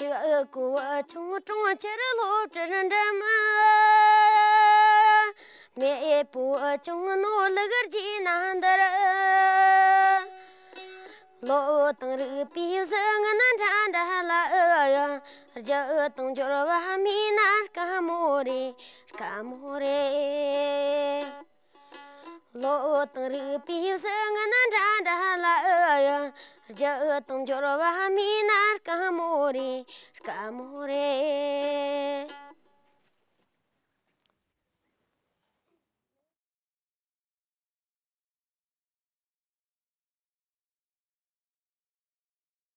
Здreeti Kuwaru Что Connie About amore, amore.